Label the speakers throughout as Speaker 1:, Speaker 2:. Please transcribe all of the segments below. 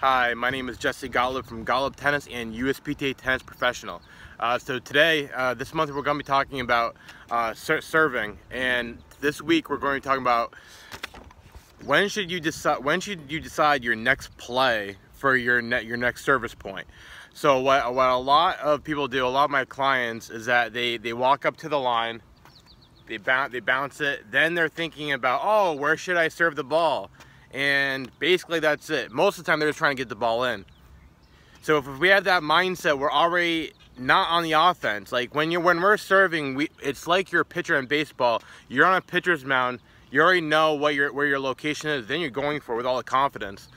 Speaker 1: Hi, my name is Jesse Gotlib from Gotlib Tennis and USPTA Tennis Professional. Uh, so today, uh, this month, we're going to be talking about uh, ser serving, and this week we're going to be talking about when should you decide when should you decide your next play for your net your next service point. So what what a lot of people do, a lot of my clients, is that they they walk up to the line, they bounce they bounce it, then they're thinking about oh where should I serve the ball and basically that's it. Most of the time they're just trying to get the ball in. So if we have that mindset, we're already not on the offense. Like when you're when we're serving, we it's like you're a pitcher in baseball. You're on a pitcher's mound. You already know what your where your location is. Then you're going for it with all the confidence.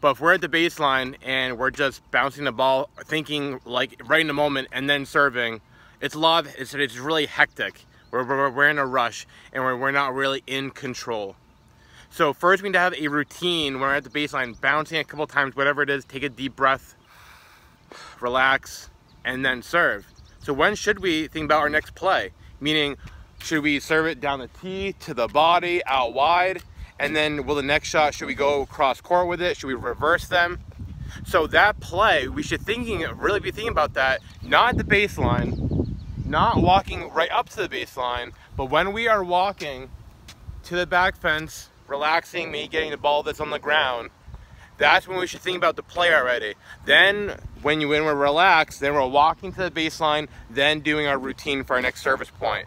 Speaker 1: But if we're at the baseline and we're just bouncing the ball, thinking like right in the moment, and then serving, it's a lot. Of, it's it's really hectic. We're, we're, we're in a rush and we're, we're not really in control. So first we need to have a routine when we're at the baseline, bouncing a couple times, whatever it is, take a deep breath, relax, and then serve. So when should we think about our next play? Meaning, should we serve it down the tee, to the body, out wide? And then will the next shot, should we go cross court with it? Should we reverse them? So that play, we should thinking, really be thinking about that, not at the baseline, not walking right up to the baseline, but when we are walking to the back fence, relaxing, me getting the ball that's on the ground, that's when we should think about the play already. Then when you when we're relaxed, then we're walking to the baseline, then doing our routine for our next service point.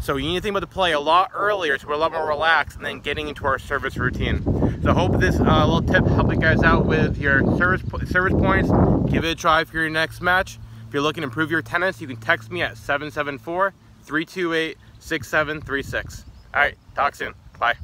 Speaker 1: So you need to think about the play a lot earlier so we're a lot more relaxed and then getting into our service routine. So I hope this uh, little tip helped you guys out with your service, service points. Give it a try for your next match. If you're looking to improve your tennis, you can text me at 774-328-6736. All right, talk soon. Bye.